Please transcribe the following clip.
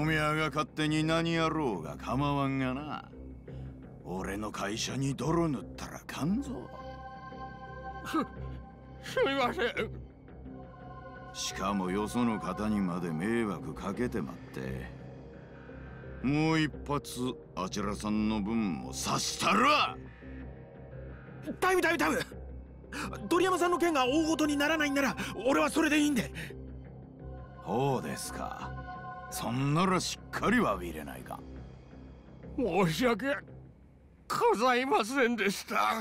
らが勝手に何やろうが構わんがな。俺の会社に泥塗ったらかんぞ。すみません。しかもよその方にまで迷惑かけてまって。もう一発あちらさんの分も刺したら。タイムタイムタイム。鳥山さんの件が大ごとにならないんなら俺はそれでいいんで。そうですかそんならしっかり詫びれないか。申し訳ございませんでした。